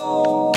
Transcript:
Oh.